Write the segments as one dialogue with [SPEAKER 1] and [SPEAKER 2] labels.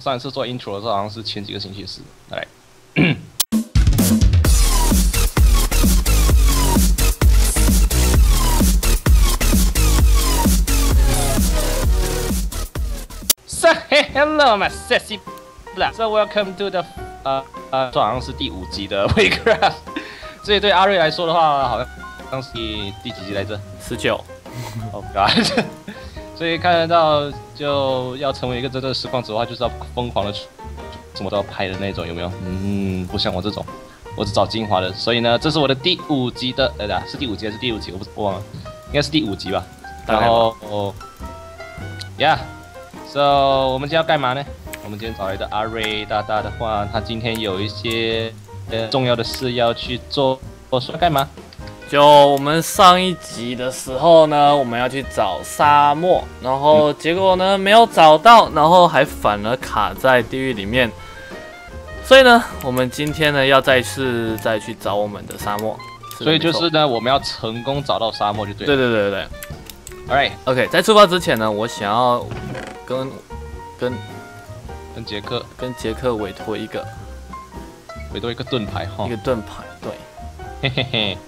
[SPEAKER 1] 上一次做 intro 的时候，好像是前几个星期四。来。So hello my sexy black. So welcome to the 呃呃，这好像是第五集的 Waycraft。所以对阿瑞来说的话，好像当时第几集来着？
[SPEAKER 2] 十九。
[SPEAKER 1] Oh god！所以看得到就要成为一个真正的实况主的话，就是要疯狂的什么都要拍的那种，有没有？嗯，不像我这种，我只找精华的。所以呢，这是我的第五集的，呃，是第五集还是第五集？我不忘了，应该是第五集吧。然后，Yeah，So 我们今天要干嘛呢？我们今天找来的阿瑞大大的话，他今天有一些呃重要的事要去做。我说干嘛？
[SPEAKER 2] 就我们上一集的时候呢，我们要去找沙漠，然后结果呢没有找到，然后还反而卡在地狱里面。所以呢，我们今天呢要再次再去找我们的沙漠。
[SPEAKER 1] 所以就是呢，我们要成功找到沙漠就对了。
[SPEAKER 2] 对对对对对。
[SPEAKER 1] Alright，OK，
[SPEAKER 2] 在出发之前呢，我想要跟跟
[SPEAKER 1] 跟杰克
[SPEAKER 2] 跟杰克委托一个
[SPEAKER 1] 委托一个盾牌哈，
[SPEAKER 2] 一个盾牌，对，嘿嘿嘿。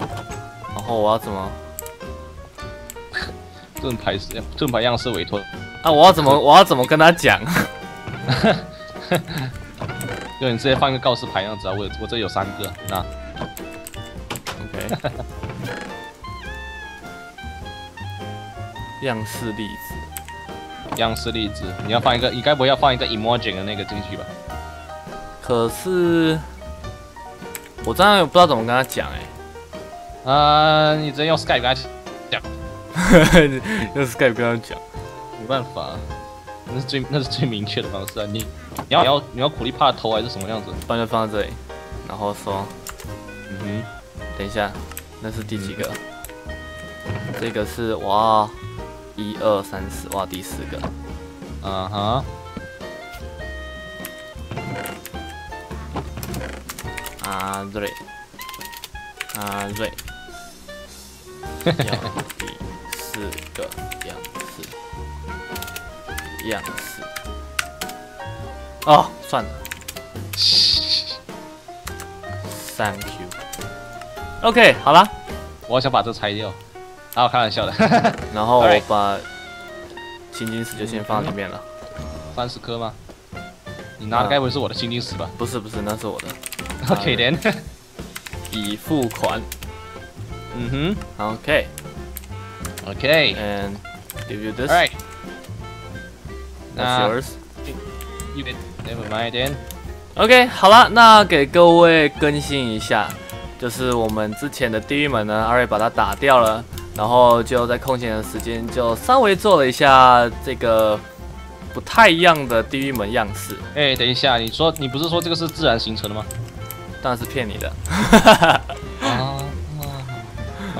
[SPEAKER 2] 然后我要怎么
[SPEAKER 1] 盾牌是盾牌样式委托
[SPEAKER 2] 啊？我要怎么我要怎么跟他讲？
[SPEAKER 1] 就你直接放一个告示牌样子啊！我我这有三个，那
[SPEAKER 2] OK。样式例子，
[SPEAKER 1] 样式例子，你要放一个，你该不会要放一个 emoji 的那个进去吧？
[SPEAKER 2] 可是我这样也不知道怎么跟他讲哎。
[SPEAKER 1] 啊，你直接用 Skype 跟他讲，
[SPEAKER 2] 用 Skype 跟他讲，
[SPEAKER 1] 没办法，那是最那是最明确的方式啊！你你要你要你要苦力怕头还是什么样子？
[SPEAKER 2] 放就放在这里，然后说，嗯哼，等一下，那是第几个？这个是哇，一二三四，哇，第四个，
[SPEAKER 1] 嗯哼，
[SPEAKER 2] 啊对，啊对。要第四个样式，样式。哦，算了。Thank you。OK，好了。
[SPEAKER 1] 我想把这拆掉。啊，开玩笑的。
[SPEAKER 2] 然后我把青金石就先放里面了。
[SPEAKER 1] 三十颗吗？你拿的该不会是我的青金石吧？
[SPEAKER 2] 不是不是，那是我的。
[SPEAKER 1] OK，连。
[SPEAKER 2] 已付款。
[SPEAKER 1] 嗯
[SPEAKER 2] 哼，OK。
[SPEAKER 1] Okay.
[SPEAKER 2] And give you this.
[SPEAKER 1] Alright.
[SPEAKER 2] That's yours.
[SPEAKER 1] You can never mind then.
[SPEAKER 2] OK，好了，那给各位更新一下，就是我们之前的地狱门呢，阿瑞把它打掉了，然后就在空闲的时间就稍微做了一下这个不太一样的地狱门样式。
[SPEAKER 1] 哎，等一下，你说你不是说这个是自然形成的吗？
[SPEAKER 2] 当然是骗你的。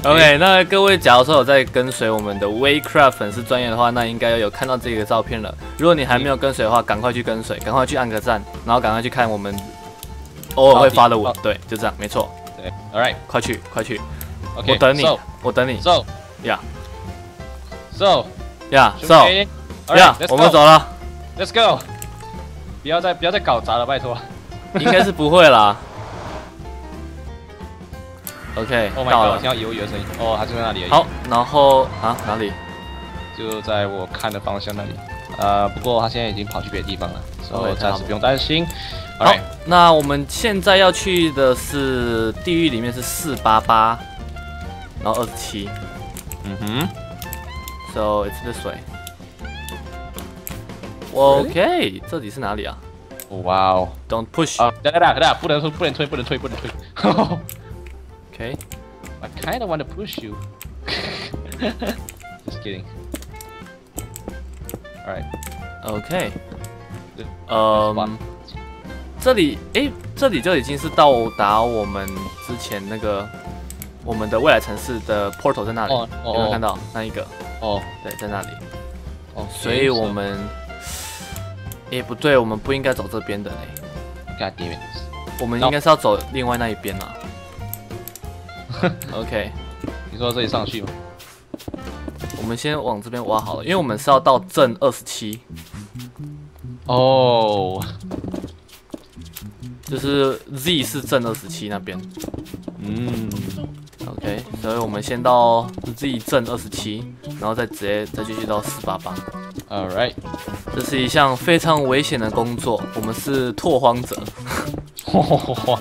[SPEAKER 2] OK，那各位，假如说有在跟随我们的 Waycraft 粉丝专业的话，那应该有看到这个照片了。如果你还没有跟随的话，赶快去跟随，赶快去按个赞，然后赶快去看我们偶尔会发的文。对，就这样，没错。
[SPEAKER 1] 对，All right，
[SPEAKER 2] 快去，快去。
[SPEAKER 1] OK，
[SPEAKER 2] 我等你，我等你。
[SPEAKER 1] So，Yeah，So，Yeah，So，Yeah，
[SPEAKER 2] 我们走了。
[SPEAKER 1] Let's go。不要再不要再搞砸了，拜托。
[SPEAKER 2] 应该是不会啦。OK，
[SPEAKER 1] 到了，听到油油的声音。哦，他就在那里。
[SPEAKER 2] 好，然后啊，哪里？
[SPEAKER 1] 就在我看的方向那里。呃，不过他现在已经跑去别的地方了，所以暂时不用担心。
[SPEAKER 2] 好，那我们现在要去的是地狱里面是四八八，然后二十七。
[SPEAKER 1] 嗯哼。
[SPEAKER 2] So it's this way. OK，这里是哪里啊？
[SPEAKER 1] 哇哦
[SPEAKER 2] ！Don't push。
[SPEAKER 1] 啊，等等等等，不能推，不能推，不能推，不能推。
[SPEAKER 2] Okay.
[SPEAKER 1] I kind of want to push you. Just kidding. Alright.
[SPEAKER 2] Okay. 嗯，这里，哎，这里就已经是到达我们之前那个我们的未来城市的 portal 在那里，有没有看到那一个？
[SPEAKER 1] 哦，
[SPEAKER 2] 对，在那里。哦，所以我们，哎，不对，我们不应该走这边的嘞。
[SPEAKER 1] God damn it！
[SPEAKER 2] 我们应该是要走另外那一边啊。OK，
[SPEAKER 1] 你说这里上去吗？
[SPEAKER 2] 我们先往这边挖好了，因为我们是要到正二十七。
[SPEAKER 1] 哦，
[SPEAKER 2] 就是 Z 是正二十七那边。
[SPEAKER 1] 嗯
[SPEAKER 2] ，OK，所以我们先到 Z 正二十七，然后再直接再继续到四八八。
[SPEAKER 1] All right，
[SPEAKER 2] 这是一项非常危险的工作，我们是拓荒者，
[SPEAKER 1] 慌，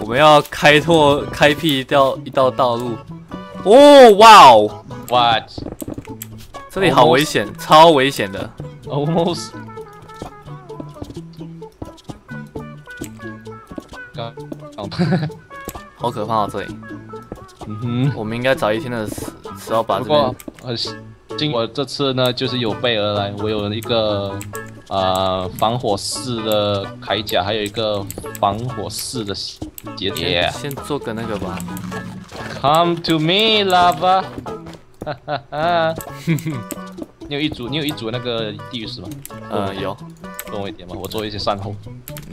[SPEAKER 2] 我们要开拓、开辟一条一道道路。哦，哇哦
[SPEAKER 1] ，What?
[SPEAKER 2] 这里好危险，超危险的。
[SPEAKER 1] Almost. 刚刚，
[SPEAKER 2] 好可怕哦！这里，
[SPEAKER 1] 嗯哼。
[SPEAKER 2] 我们应该早一天的时时候把这
[SPEAKER 1] 不过
[SPEAKER 2] 边，
[SPEAKER 1] 呃，经我这次呢，就是有备而来，我有一个呃防火式的铠甲，还有一个防火式的鞋子。
[SPEAKER 2] 先先做个那个吧。
[SPEAKER 1] Come to me, lava！哈哈哈。你有一组，你有一组那个地狱石吗？
[SPEAKER 2] 嗯，有，
[SPEAKER 1] 跟我一点吧？我做一些善后。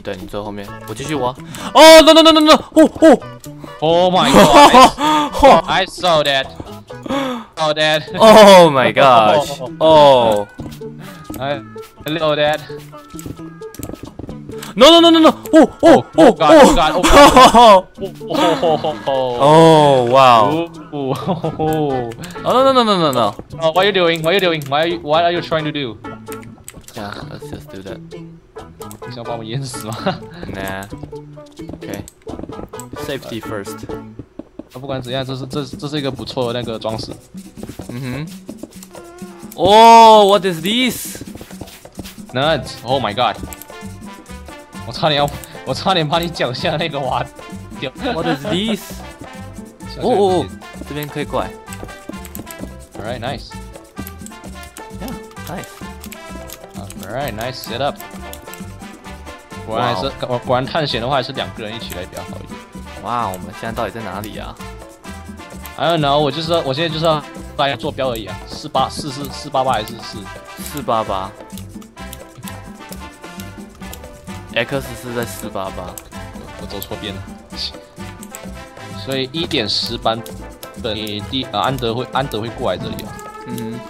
[SPEAKER 2] 对你坐后面，我继续挖。哦，no no no no no！哦哦
[SPEAKER 1] Oh my god! I saw that. Saw that.
[SPEAKER 2] Oh my gosh！哦
[SPEAKER 1] I saw that.
[SPEAKER 2] ，no no no no no！哦哦哦
[SPEAKER 1] Oh god! Oh god! Oh god!
[SPEAKER 2] 哦！
[SPEAKER 1] Oh, oh, oh,
[SPEAKER 2] 哦，哇哦
[SPEAKER 1] oh, oh, oh.
[SPEAKER 2] ！No no no no no no！
[SPEAKER 1] Oh, what are you doing? What are you doing? Why are you, what are you trying to do?
[SPEAKER 2] Yeah, let's just do that.
[SPEAKER 1] 你想把我们淹死吗？
[SPEAKER 2] Nah. Okay. Safety first.
[SPEAKER 1] 啊，不管怎样，这是这是这是一个不错的那个装饰。
[SPEAKER 2] 嗯哼。哦，What is
[SPEAKER 1] this？Nuts! Oh my god! 我差点要，我差点把你脚下那个挖掉。
[SPEAKER 2] What is this？哦哦哦，这边可以过来。
[SPEAKER 1] All right, nice.
[SPEAKER 2] Yeah, nice.
[SPEAKER 1] Alright, nice set up. 果然还是果果然探险的话，还是两个人一起来比较好一点。
[SPEAKER 2] 哇，我们现在到底在哪里啊
[SPEAKER 1] ？I don't know，我就是我现在就是要来坐标而已啊，四八四四四八八还是四？
[SPEAKER 2] 四八八。X 是在四八八。
[SPEAKER 1] 我走错边了。所以一点十版本，你第呃安德会安德会过来这里啊。
[SPEAKER 2] 嗯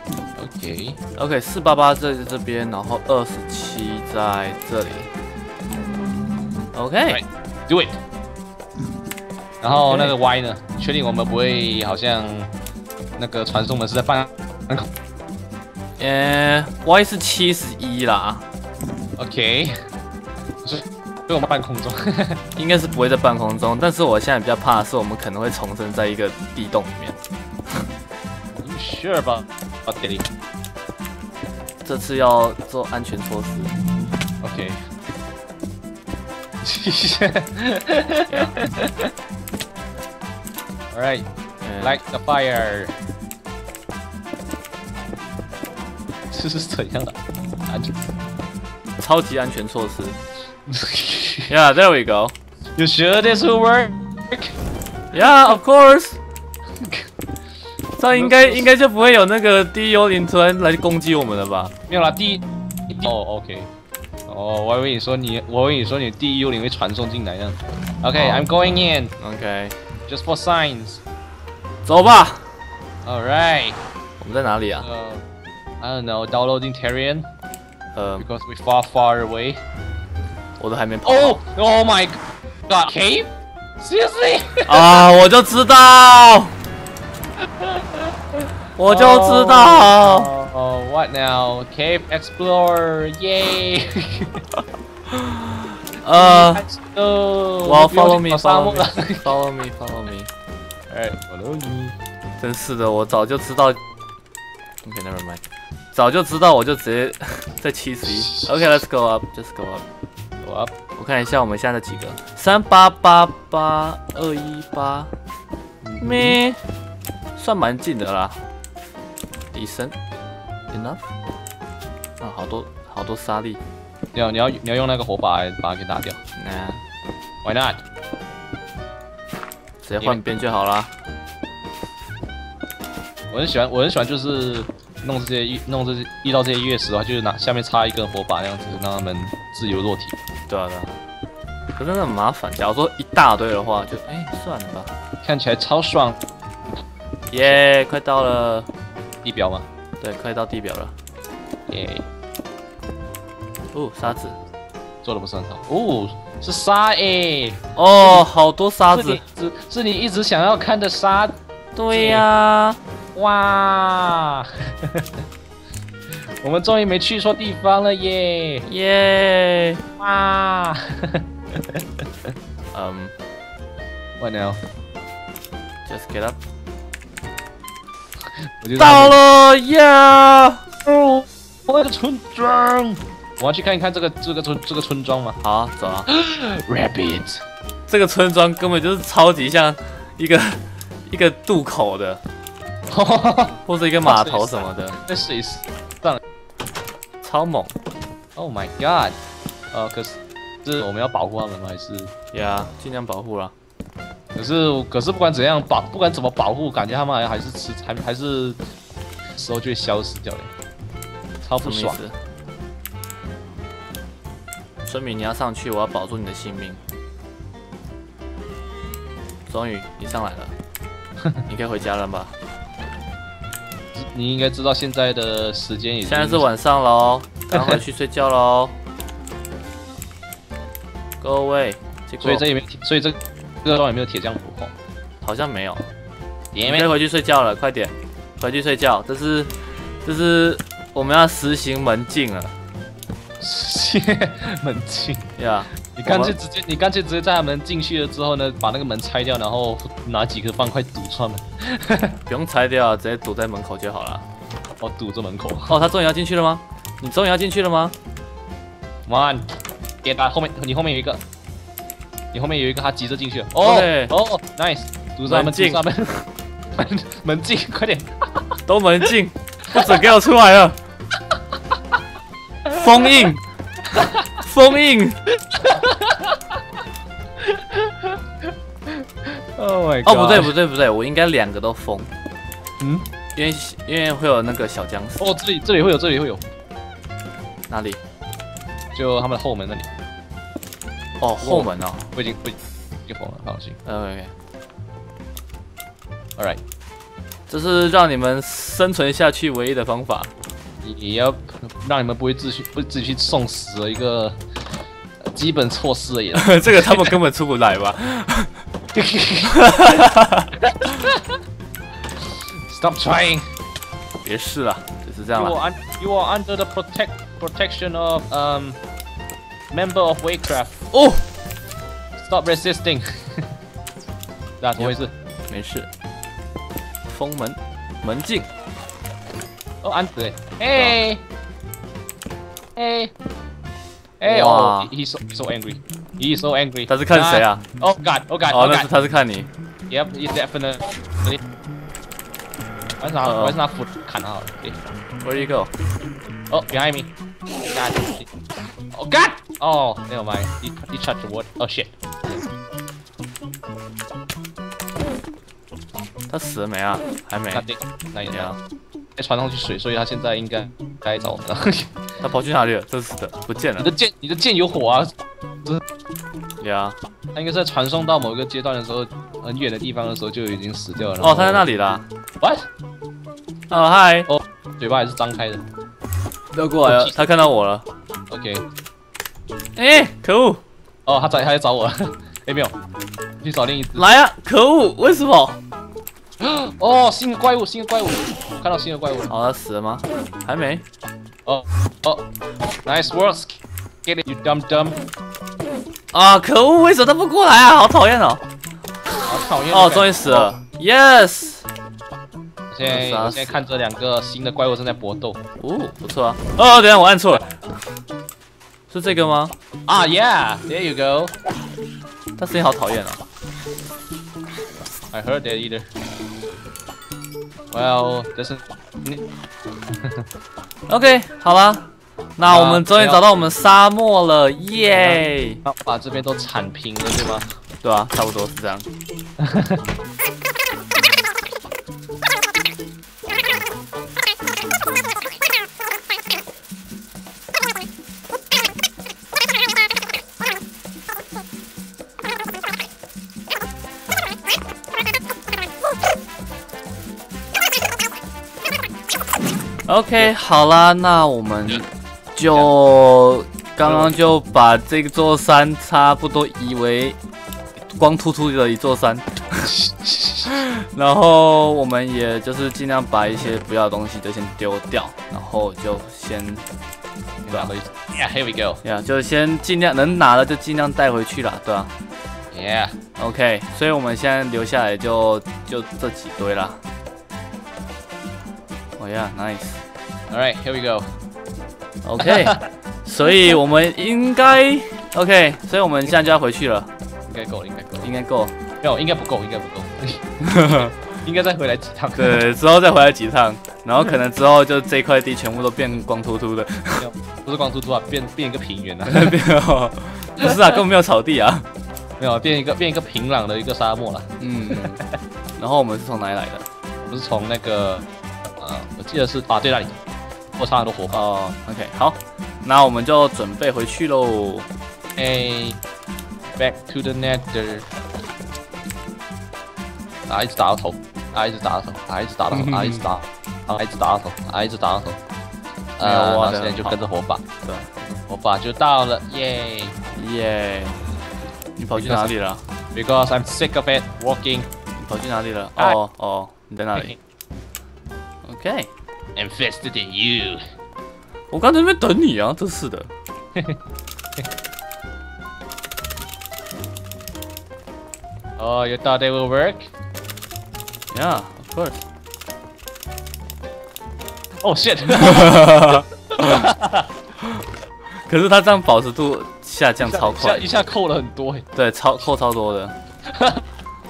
[SPEAKER 2] OK，，OK，四八八在这边，然后二十七在这里。
[SPEAKER 1] OK，Right. do it。然后那个 Y 呢？确定我们不会好像那个传送门是在半半空
[SPEAKER 2] 呃，Y 是七十一啦
[SPEAKER 1] ，？OK，所以所以我们半空中。
[SPEAKER 2] 应该是不会在半空中，但是我现在比较怕的是我们可能会重生在一个地洞里面。
[SPEAKER 1] You sure about that?
[SPEAKER 2] 这次要做安全措施。
[SPEAKER 1] OK。All right,
[SPEAKER 2] 嗯
[SPEAKER 1] light the fire. 这是怎样的安全
[SPEAKER 2] 超级安全措施。Yeah, there we
[SPEAKER 1] go.？You sure this will work?
[SPEAKER 2] Yeah, of course. 这样应该应该就不会有那个第一幽灵突然来攻击我们了吧？
[SPEAKER 1] 没有啦，第一哦，OK，哦，我还以为你说你，我以为你说你第一幽灵会传送进来呢。OK，I'm、
[SPEAKER 2] 哦
[SPEAKER 1] going in OK，just for signs.
[SPEAKER 2] 走吧。
[SPEAKER 1] All right.
[SPEAKER 2] 我们在哪里啊？
[SPEAKER 1] Uh, I don't know. Downloading Terran
[SPEAKER 2] 呃，
[SPEAKER 1] because we're far, far away.
[SPEAKER 2] 我都还没跑
[SPEAKER 1] Oh, oh my God! Cave? Seriously?
[SPEAKER 2] 啊！我就知道，我就知道。
[SPEAKER 1] Oh, what now? Cave Explorer! Yay!
[SPEAKER 2] 呃，
[SPEAKER 1] Let's go!
[SPEAKER 2] 我要 follow me，
[SPEAKER 1] 沙
[SPEAKER 2] follow
[SPEAKER 1] 漠了。
[SPEAKER 2] me，follow me，follow me。
[SPEAKER 1] Alright, follow me.
[SPEAKER 2] 真是的，我早就知道。 OK，never、mind。早就知道，我就直接 在七十一。OK，let's、go up，just go up。
[SPEAKER 1] Go up.
[SPEAKER 2] 我看一下我们现在几个，三八八八二一八，咩，算蛮近的啦。医生，enough。啊，好多好多沙粒，
[SPEAKER 1] 你要你要你要用那个火把把它给打掉。
[SPEAKER 2] 那
[SPEAKER 1] Why not?
[SPEAKER 2] 直接换边就好啦。
[SPEAKER 1] 我很喜欢，我很喜欢就是弄这些弄这些遇到这些月石的话，就是拿下面插一根火把那样子，让他们自由落体。
[SPEAKER 2] 对啊对啊。可是那很麻烦，假如说一大堆的话，就哎、算了吧。
[SPEAKER 1] 看起来超爽。
[SPEAKER 2] 耶、快到了，
[SPEAKER 1] 地表吗？
[SPEAKER 2] 对，快到地表了。
[SPEAKER 1] 耶、
[SPEAKER 2] 哦，沙子。
[SPEAKER 1] 做的不是很好。哦，是沙诶，
[SPEAKER 2] 哦，好多沙子
[SPEAKER 1] 是你。是是你一直想要看的沙。
[SPEAKER 2] 对呀、
[SPEAKER 1] 哇，我们终于没去错地方了耶！
[SPEAKER 2] 耶。
[SPEAKER 1] 哇，
[SPEAKER 2] 嗯
[SPEAKER 1] What
[SPEAKER 2] now？，just get up。到了呀！
[SPEAKER 1] 哦，我的村庄。我要去看一看这个这个村这个村庄嘛。
[SPEAKER 2] 好，走啊。
[SPEAKER 1] Rabbit，
[SPEAKER 2] 这个村庄根本就是超级像一个一个渡口的，或者一个码头什么的，
[SPEAKER 1] 这水是
[SPEAKER 2] 超猛。
[SPEAKER 1] ，Oh my God！呃，可是是我们要保护他们吗？还是？
[SPEAKER 2] 呀，尽量保护了。
[SPEAKER 1] 可是可是不管怎样保，不管怎么保护，感觉他们还还是吃还还是时候就会消失掉的，超不爽。
[SPEAKER 2] 什么意思？村民，你要上去，我要保住你的性命。终于，你上来了，你可以回家了吧？
[SPEAKER 1] 你应该知道现在的时间已经
[SPEAKER 2] 现在是晚上喽，赶快去睡觉喽。各位，
[SPEAKER 1] 所以这里面，所以这这个庄有没有铁匠谱？哦，
[SPEAKER 2] 好像没有。你可以回去睡觉了，快点，回去睡觉。这是，这是我们要实行门禁了
[SPEAKER 1] 门禁。
[SPEAKER 2] 呀。
[SPEAKER 1] 你干脆直接，你干脆直接在他们进去了之后呢，把那个门拆掉，然后拿几颗方块堵住他们，
[SPEAKER 2] 不用拆掉，直接堵在门口就好了。
[SPEAKER 1] 哦，堵住门口。
[SPEAKER 2] 哦，他终于要进去了吗？你终于要进去了吗
[SPEAKER 1] ？Come on，别打后面，你后面有一个，你后面有一个，他急着进去了。哦哦，nice，堵住他们，
[SPEAKER 2] 门禁
[SPEAKER 1] 堵住他们，门门禁，快点。
[SPEAKER 2] 都门禁，不准给我出来了！封印，封印。
[SPEAKER 1] Oh my
[SPEAKER 2] 哦，不对不对不对，我应该两个都封，
[SPEAKER 1] 嗯，
[SPEAKER 2] 因为因为会有那个小僵尸。
[SPEAKER 1] 哦，这里这里会有，这里会有，
[SPEAKER 2] 哪里？
[SPEAKER 1] 就他们的后门那里，
[SPEAKER 2] 哦，后门哦。
[SPEAKER 1] 我已经我已经封了，放心。OK，All right，
[SPEAKER 2] 这是让你们生存下去唯一的方法。
[SPEAKER 1] 也也要让你们不会自己不自己去送死的一个呃基本措施而已。
[SPEAKER 2] 这个他们根本出不来吧
[SPEAKER 1] ？Stop trying.
[SPEAKER 2] 别试了，就是这样了。
[SPEAKER 1] you are under the protect protection of um member of Waycraft.
[SPEAKER 2] 哦
[SPEAKER 1] ，Stop resisting. 那怎么回事？
[SPEAKER 2] 没事。封门，门禁。
[SPEAKER 1] 哦，安子哎，哎，哎
[SPEAKER 2] 哇
[SPEAKER 1] 哦，he so he so angry. He is so angry.
[SPEAKER 2] 他是看谁啊？
[SPEAKER 1] Oh God! Oh God!
[SPEAKER 2] 哦
[SPEAKER 1] Oh，
[SPEAKER 2] 那是
[SPEAKER 1] God!
[SPEAKER 2] 他是看你。
[SPEAKER 1] Yep, he definitely. 我还是拿
[SPEAKER 2] 呃
[SPEAKER 1] 我还是拿斧子砍他好了。对
[SPEAKER 2] Where you go？
[SPEAKER 1] Oh, behind me. God. Oh God! Oh, never mind. He he touched the wood. Oh shit.
[SPEAKER 2] 他死了没啊？还没。
[SPEAKER 1] 那对，那也
[SPEAKER 2] 对啊
[SPEAKER 1] 要。在船上去水，所以他现在应该 该找我们了。
[SPEAKER 2] 他跑去哪里了？真是的，不见了
[SPEAKER 1] 你的。剑，你的剑有火啊！
[SPEAKER 2] 呀，
[SPEAKER 1] 他应该是在传送到某个阶段的时候，很远的地方的时候就已经死掉了。
[SPEAKER 2] 哦，他在那
[SPEAKER 1] 里。
[SPEAKER 2] 里啦。
[SPEAKER 1] What？
[SPEAKER 2] 哦，嗨，哦
[SPEAKER 1] 嘴巴还是张开的。
[SPEAKER 2] 要过来了，他看到我了。
[SPEAKER 1] OK。
[SPEAKER 2] 哎，可恶！
[SPEAKER 1] 哦，他找，他来找我了。哎，没有，去找另一只。
[SPEAKER 2] 来啊！可恶！为什么？
[SPEAKER 1] 哦，新的怪物，新的怪物，我看到新的怪物了。
[SPEAKER 2] 好，他死了吗？还没。
[SPEAKER 1] 哦哦，Nice work，get it you dumb dumb。
[SPEAKER 2] 啊！可恶！为什么他不过来啊？好讨厌哦！
[SPEAKER 1] 好讨厌。
[SPEAKER 2] 哦，终于死了。Yes。
[SPEAKER 1] 现在我现在看这两个新的怪物正在搏斗。
[SPEAKER 2] 哦，不错啊。哦，等下我按错了。是这个吗？
[SPEAKER 1] 啊，Yeah，there you go。
[SPEAKER 2] 他声音好讨厌啊。
[SPEAKER 1] I heard that either. Well, this is 你
[SPEAKER 2] OK，好了，那我们终于找到我们沙漠了，耶！
[SPEAKER 1] 要把这边都铲平了，对吗？
[SPEAKER 2] 对啊，差不多是这样。OK，好啦，那我们就刚刚就把这座山差不多移为光秃秃的一座山，然后我们也就是尽量把一些不要的东西就先丢掉，然后就先
[SPEAKER 1] 对吧？Yeah，here we go。
[SPEAKER 2] Yeah，，就先尽量能拿的就尽量带回去了，对吧
[SPEAKER 1] Yeah。
[SPEAKER 2] ？OK，所以我们现在留下来就就这几堆啦。哦呀，nice。
[SPEAKER 1] All right, here we go.
[SPEAKER 2] OK，所以我们应该 OK，所以我们现在就要回去了，
[SPEAKER 1] 应该够了，应该够了。
[SPEAKER 2] 应该够。
[SPEAKER 1] 没有，应该不够，应该不够。应该再回来几趟。
[SPEAKER 2] 对，之后再回来几趟，然后可能之后就这块地全部都变光秃秃的，
[SPEAKER 1] 不是光秃秃啊，变变一个平原啊。
[SPEAKER 2] 变哦，不是啊，根本没有草地啊。
[SPEAKER 1] 没有，变一个变一个平朗的一个沙漠了。
[SPEAKER 2] 嗯，然后我们是从哪里来的？
[SPEAKER 1] 我们是从那个，呃，我记得是啊，对那里，我差很多火把。
[SPEAKER 2] 哦，OK，好，那我们就准备回去喽。
[SPEAKER 1] 哎，Back to the Nether。啊，一直打到头，啊，一直打到头，啊，一直打到头，啊，一直打，啊，一直打到头，啊，一直打到头。
[SPEAKER 2] 没有
[SPEAKER 1] 呃，
[SPEAKER 2] 挖得
[SPEAKER 1] 然后现在就跟着火把，
[SPEAKER 2] 对，
[SPEAKER 1] 火把就到了，耶
[SPEAKER 2] 耶，你跑去哪里了
[SPEAKER 1] ？！Because I'm sick of it walking
[SPEAKER 2] 你跑去哪里了？
[SPEAKER 1] 哎
[SPEAKER 2] 哦哦，你在哪里
[SPEAKER 1] ？OK，infested in you。
[SPEAKER 2] 我刚才在那边等你啊，真是的。
[SPEAKER 1] Oh, you thought they will work?
[SPEAKER 2] Yeah, of course.
[SPEAKER 1] Oh shit！
[SPEAKER 2] 可是他这样保持度下降超快
[SPEAKER 1] 一下，一下扣了很多哎。
[SPEAKER 2] 对，超扣超多的，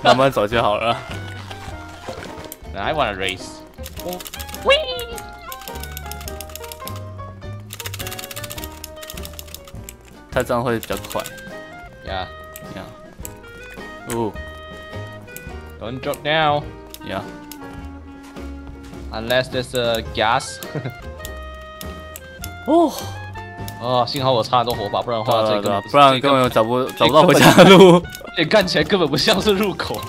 [SPEAKER 2] 慢慢走就好了。
[SPEAKER 1] I wanna race. Wee!
[SPEAKER 2] 它这样会比较快。
[SPEAKER 1] Yeah.
[SPEAKER 2] 呀，哦
[SPEAKER 1] Don't drop down
[SPEAKER 2] 呀
[SPEAKER 1] ，unless there's a gas.
[SPEAKER 2] 哦，
[SPEAKER 1] 哦，幸好我插很多火把，不然的话这个
[SPEAKER 2] 不然根本找不 找不到回家的路。
[SPEAKER 1] 这看起来根本不像是入口。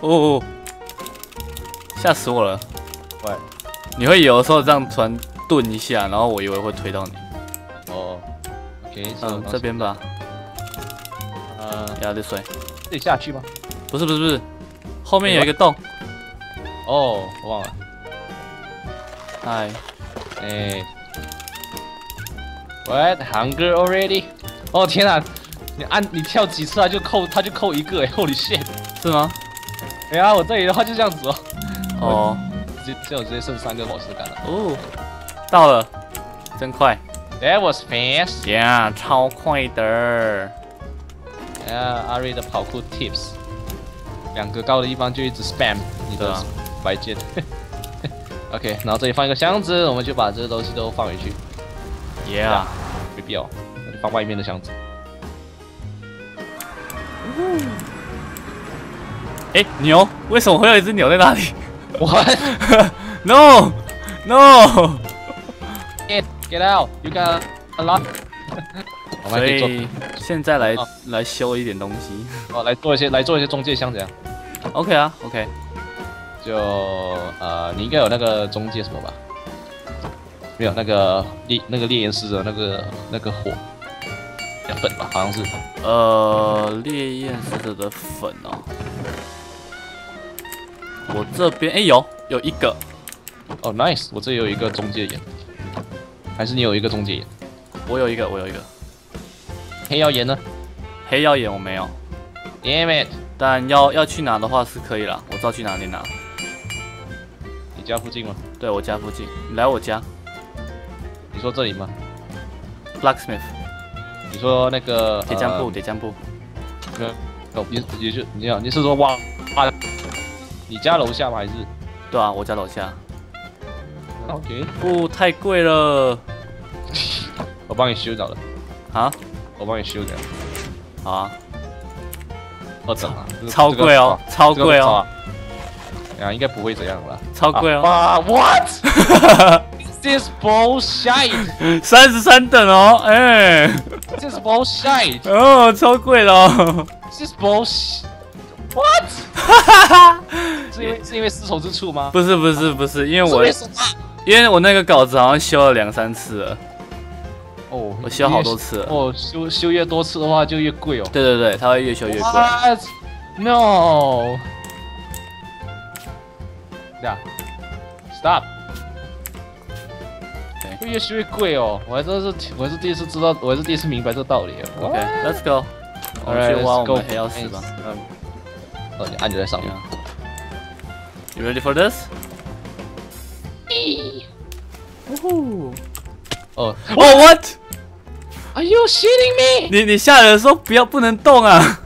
[SPEAKER 2] 哦，吓死我了！
[SPEAKER 1] 喂，
[SPEAKER 2] 你会有的时候这样突然顿一下，然后我以为会推到你。
[SPEAKER 1] 哦，OK，
[SPEAKER 2] 嗯，这边吧，
[SPEAKER 1] 呃，
[SPEAKER 2] 压的水。
[SPEAKER 1] 自己下去吗？
[SPEAKER 2] 不是不是不是，后面有一个洞。
[SPEAKER 1] 哦，我忘了。
[SPEAKER 2] 嗨，
[SPEAKER 1] 哎，What hunger already？哦天啊，你按你跳几次啊就扣他就扣一个哎，Holy shit！
[SPEAKER 2] 是吗？
[SPEAKER 1] 哎呀，我这里的话就这样子哦，
[SPEAKER 2] 哦
[SPEAKER 1] 直接这样直接剩三个宝石杆了。
[SPEAKER 2] 哦，到了，真快
[SPEAKER 1] That was
[SPEAKER 2] fast！Yeah，超快的。
[SPEAKER 1] 啊，阿瑞的跑酷 tips，两个高的地方就一直 spam 你的白键。OK，然后这里放一个箱子，我们就把这些东西都放回去
[SPEAKER 2] ，Yeah，
[SPEAKER 1] 没必要，那就放外面的箱子。
[SPEAKER 2] 哎，牛，为什么会有一只牛在那里 What？？No No，Get
[SPEAKER 1] get out! You got a lot.
[SPEAKER 2] 现在来
[SPEAKER 1] 哦
[SPEAKER 2] 来修一点东西。
[SPEAKER 1] 哦，来做一些来做一些中介箱怎样
[SPEAKER 2] ？OK 啊，OK，
[SPEAKER 1] 就呃，你应该有那个中介什么吧？没有那个烈那个烈焰使者那个那个火两本吧，好像是。
[SPEAKER 2] 呃，烈焰使者的粉哦，我这边哎有有一个，
[SPEAKER 1] 哦，nice，我这里有一个中介眼，还是你有一个中介眼？
[SPEAKER 2] 我有一个，我有一个
[SPEAKER 1] 黑曜岩呢
[SPEAKER 2] 黑曜岩我没有
[SPEAKER 1] ，？Damn it！
[SPEAKER 2] 但要要去拿的话是可以了，我知道去哪里拿。
[SPEAKER 1] 你家附近吗？
[SPEAKER 2] 对我家附近，你来我家
[SPEAKER 1] 你说这里吗
[SPEAKER 2] ？blacksmith
[SPEAKER 1] 你说那个
[SPEAKER 2] 铁匠铺，铁匠铺。
[SPEAKER 1] 呃哦，你你就你好，你是说挖挖你家楼下吗？还是
[SPEAKER 2] 对啊，我家楼下。
[SPEAKER 1] ？OK，
[SPEAKER 2] 不、太贵了
[SPEAKER 1] 我帮你修掉了，
[SPEAKER 2] 啊！
[SPEAKER 1] 我帮你修掉。
[SPEAKER 2] 好啊，
[SPEAKER 1] 我等啊，
[SPEAKER 2] 超贵哦，超
[SPEAKER 1] 这个
[SPEAKER 2] 贵哦，
[SPEAKER 1] 啊，应该不会怎样了吧？
[SPEAKER 2] 超贵哦，
[SPEAKER 1] 啊，What? This bullshit!
[SPEAKER 2] 三十三等哦，哎、
[SPEAKER 1] This bullshit!
[SPEAKER 2] 哦，超贵的哦。
[SPEAKER 1] This bullshit! What? 哈 哈是因为是因为丝绸之处吗？
[SPEAKER 2] 不是不是不是，因为我？因为我那个稿子好像修了两三次了，
[SPEAKER 1] 哦，
[SPEAKER 2] 我修好多次了。
[SPEAKER 1] 哦，修修越多次的话就越贵哦。
[SPEAKER 2] 对对对，它会越修越贵。
[SPEAKER 1] No. Yeah. Stop. 会越修越贵哦，我还真的是我是第一次知道，我还是第一次明白这个道理。
[SPEAKER 2] OK，Let's go。我们
[SPEAKER 1] Alright,
[SPEAKER 2] 去挖
[SPEAKER 1] let's
[SPEAKER 2] 我
[SPEAKER 1] go.
[SPEAKER 2] 们黑曜石吧。
[SPEAKER 1] 嗯，哦，你按钮在上面。
[SPEAKER 2] You ready for this? 哦
[SPEAKER 1] 哦
[SPEAKER 2] 哦
[SPEAKER 1] ，What？，Are you shitting me?
[SPEAKER 2] 你你下来的时候不要不能动啊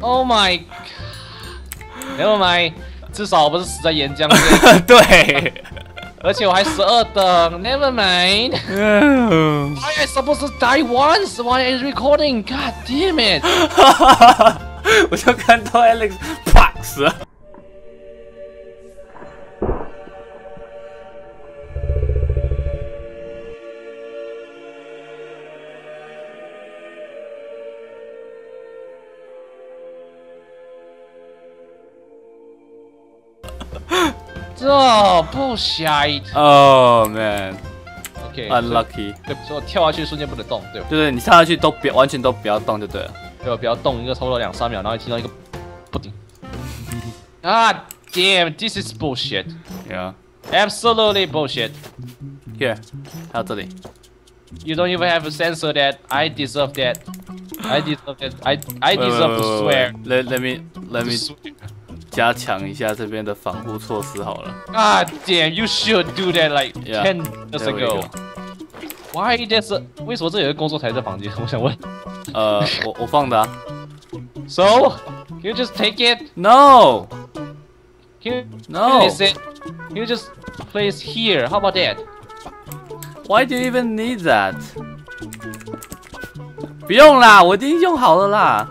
[SPEAKER 1] ！Oh my. Never mind，至少我不是死在岩浆里，
[SPEAKER 2] 对。
[SPEAKER 1] 而且我还十二等。Never mind.
[SPEAKER 2] 嗯
[SPEAKER 1] Why I supposed to die once? Why is recording? God damn it!
[SPEAKER 2] 我就看到 Alex 啪死了。
[SPEAKER 1] 这 bullshit.
[SPEAKER 2] Oh man,
[SPEAKER 1] OK.
[SPEAKER 2] unlucky。
[SPEAKER 1] 对，所以我跳下去瞬间不能动，对吧？
[SPEAKER 2] 对对，你跳下去都别完全都不要动就对了。
[SPEAKER 1] 对吧？不要动一个差不多两三秒，然后听到一个不顶。God damn, this is bullshit.
[SPEAKER 2] Yeah.
[SPEAKER 1] Absolutely bullshit.
[SPEAKER 2] Here，还有这里。
[SPEAKER 1] You don't even have a sensor that I deserve that. I deserve that. I I deserve to swear.
[SPEAKER 2] Let let me let me 加强一下这边的防护措施好了。
[SPEAKER 1] God damn, you should do that like ten years ago.
[SPEAKER 2] go.
[SPEAKER 1] Why there's a 为什么这有一个工作台在房间？我想问。
[SPEAKER 2] 呃，我我放的啊。
[SPEAKER 1] So, can you just take it?
[SPEAKER 2] No
[SPEAKER 1] Can you
[SPEAKER 2] no.
[SPEAKER 1] place it? Can you just place here? How about that?
[SPEAKER 2] Why do you even need that？不用啦，我已经用好了啦。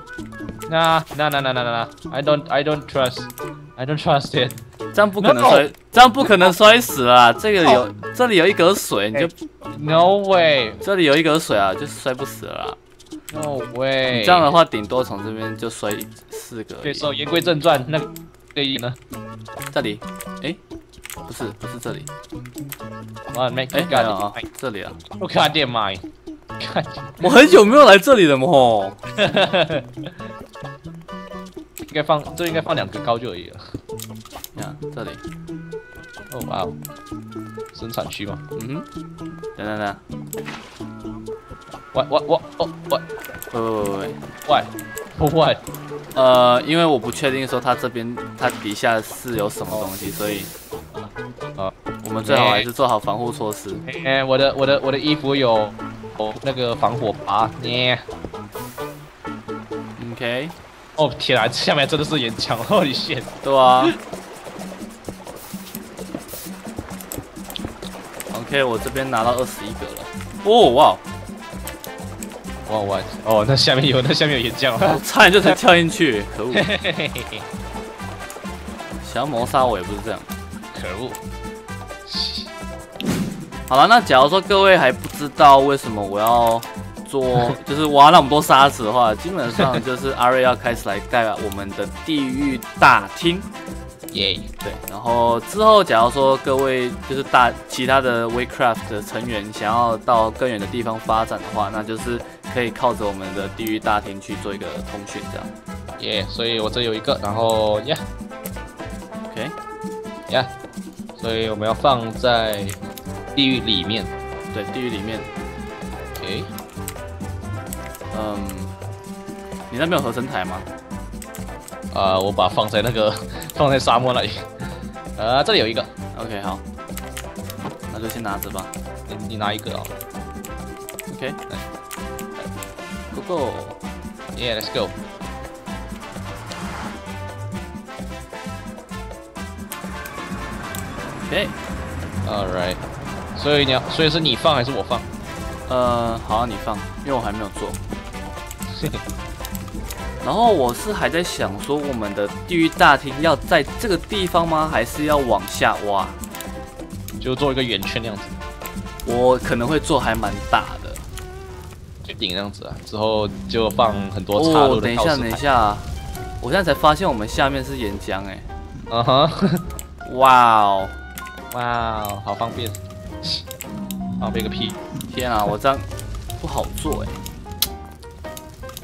[SPEAKER 1] Nah, nah, nah, nah, nah, nah. I don't, I don't trust. I don't trust it.
[SPEAKER 2] 这样不可能摔，这样不可能摔死啊！这个有，这里有一格水，你就
[SPEAKER 1] No way。
[SPEAKER 2] 这里有一格水啊，就摔不死了。
[SPEAKER 1] No way。
[SPEAKER 2] 这样的话，顶多从这边就摔四个。
[SPEAKER 1] 对，所言归正传，那这里呢？
[SPEAKER 2] 这里，哎，不是，不是这里。
[SPEAKER 1] 我
[SPEAKER 2] 没，
[SPEAKER 1] 哎，
[SPEAKER 2] 干了啊，这里啊。
[SPEAKER 1] 我看见 my，看。
[SPEAKER 2] 我很久没有来这里了嘛。
[SPEAKER 1] 应该放，这应该放两个高就而已了。
[SPEAKER 2] 看，这里，
[SPEAKER 1] 哦哇哦，生产区嘛。
[SPEAKER 2] 嗯哼，等等等，
[SPEAKER 1] 我我我哦喂。
[SPEAKER 2] 喂喂喂喂，
[SPEAKER 1] 喂喂，
[SPEAKER 2] 呃，因为我不确定说它这边它底下是有什么东西，所以，
[SPEAKER 1] 啊
[SPEAKER 2] 我们最好还是做好防护措施。
[SPEAKER 1] 哎，我的我的我的衣服有哦那个防火拔耶。
[SPEAKER 2] OK，
[SPEAKER 1] 哦天啊，下面真的是岩浆，Holy shit！
[SPEAKER 2] 对啊。OK，我这边拿到二十一个了。哦哇，
[SPEAKER 1] 哇哇哦，那下面有那下面有岩浆
[SPEAKER 2] 我差点就才跳进去，可恶！想要谋杀我也不是这样。
[SPEAKER 1] 可恶！
[SPEAKER 2] 好了，那假如说各位还不知道为什么我要做，就是挖那么多沙子的话，基本上就是 阿瑞要开始来盖我们的地狱大厅。
[SPEAKER 1] 耶，
[SPEAKER 2] 对，然后之后假如说各位就是大其他的 Waycraft 的成员想要到更远的地方发展的话，那就是可以靠着我们的地狱大厅去做一个通讯，这样。
[SPEAKER 1] 耶，所以我这有一个，然后呀
[SPEAKER 2] OK，
[SPEAKER 1] 呀，所以我们要放在地狱里面。
[SPEAKER 2] 对，地狱里面
[SPEAKER 1] ，OK，
[SPEAKER 2] 嗯，你那边有合成台吗？
[SPEAKER 1] 啊，我把它放在那个 放在沙漠那里。呃，这里有一个
[SPEAKER 2] ，OK，好，那就先拿着吧。
[SPEAKER 1] 你你拿一个啊。
[SPEAKER 2] OK，Go Go。
[SPEAKER 1] Yeah，let's go。OK，All right。所以你要，所以是你放还是我放？
[SPEAKER 2] 呃，好，你放，因为我还没有做。然后我是还在想说，我们的地狱大厅要在这个地方吗？还是要往下挖？
[SPEAKER 1] 就做一个圆圈那样子，
[SPEAKER 2] 我可能会做还蛮大的。
[SPEAKER 1] 就顶那样子啊。之后就放很多插入
[SPEAKER 2] 哦，等一下，等一。下，我现在才发现我们下面是岩浆哎！
[SPEAKER 1] 嗯哼，
[SPEAKER 2] 哇哦，
[SPEAKER 1] 哇哦，好方便，方便个屁！
[SPEAKER 2] 天啊，我这样不好做哎。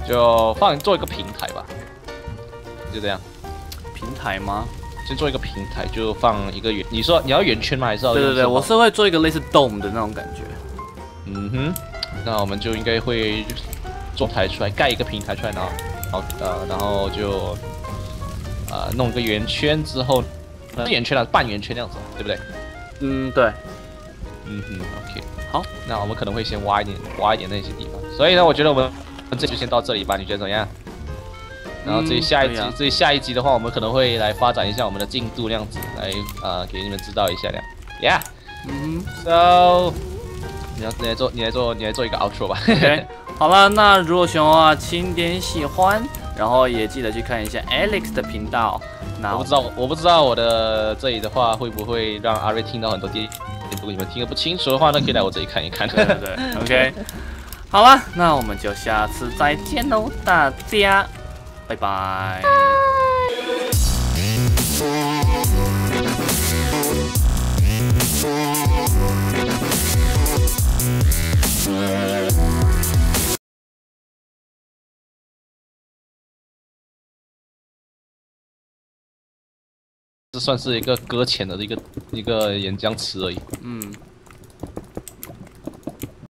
[SPEAKER 1] 就放做一个平台吧，就这样。
[SPEAKER 2] 平台吗？
[SPEAKER 1] 先做一个平台，就放一个圆。你说你要圆圈吗？还是要？
[SPEAKER 2] 对对对，我是会做一个类似 dome 的那种感觉。
[SPEAKER 1] 嗯哼，那我们就应该会做台出来，盖一个平台出来，然后，然后呃，然后就呃弄个圆圈之后，圆圈啊，半圆圈那样子，对不对？
[SPEAKER 2] 嗯，对。
[SPEAKER 1] 嗯哼，OK，好，那我们可能会先挖一点，挖一点那些地方。所以呢，我觉得我们这就先到这里吧，你觉得怎么样？然后这下一集，这下一集的话，我们可能会来发展一下我们的进度，那样子来呃给你们知道一下的。Yeah，嗯，So，你要你来做，你来做，你来做一个 outro 吧。
[SPEAKER 2] OK，好了，那如果喜欢的话，请点喜欢，然后也记得去看一下 Alex 的频道。
[SPEAKER 1] 那我不知道，我不知道我的这里的话会不会让阿瑞听到很多电。如果你们听得不清楚的话，那可以来我这里看一看。
[SPEAKER 2] 对对对，OK。好了，那我们就下次再见喽，大家。拜拜。
[SPEAKER 1] 这算是一个搁浅的一个一个演讲词而已。嗯。